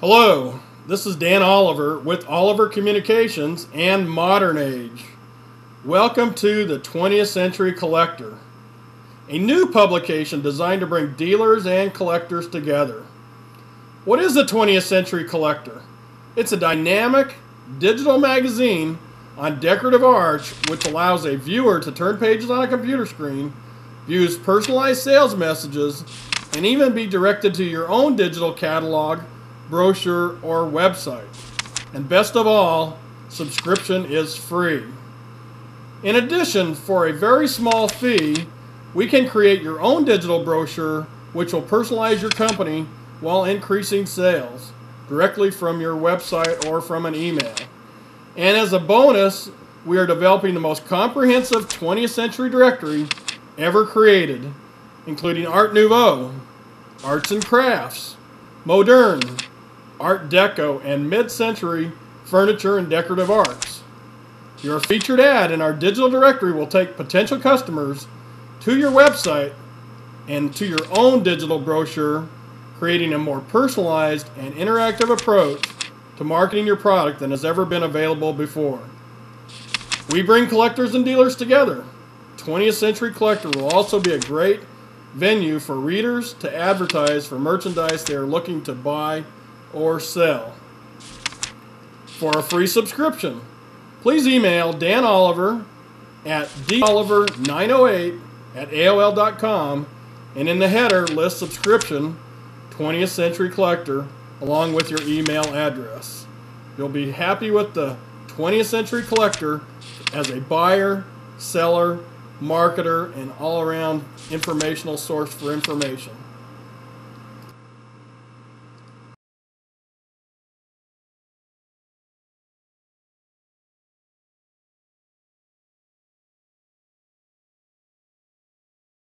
Hello, this is Dan Oliver with Oliver Communications and Modern Age. Welcome to the 20th Century Collector, a new publication designed to bring dealers and collectors together. What is the 20th Century Collector? It's a dynamic digital magazine on decorative art which allows a viewer to turn pages on a computer screen, views personalized sales messages, and even be directed to your own digital catalog brochure, or website. And best of all, subscription is free. In addition, for a very small fee, we can create your own digital brochure which will personalize your company while increasing sales directly from your website or from an email. And as a bonus, we are developing the most comprehensive 20th century directory ever created, including Art Nouveau, Arts and Crafts, Moderne, Art Deco, and mid century furniture and decorative arts. Your featured ad in our digital directory will take potential customers to your website and to your own digital brochure, creating a more personalized and interactive approach to marketing your product than has ever been available before. We bring collectors and dealers together. 20th Century Collector will also be a great venue for readers to advertise for merchandise they are looking to buy or sell. For a free subscription, please email Dan Oliver at doliver908 at AOL.com and in the header list subscription 20th Century Collector along with your email address. You'll be happy with the 20th Century Collector as a buyer, seller, marketer, and all around informational source for information.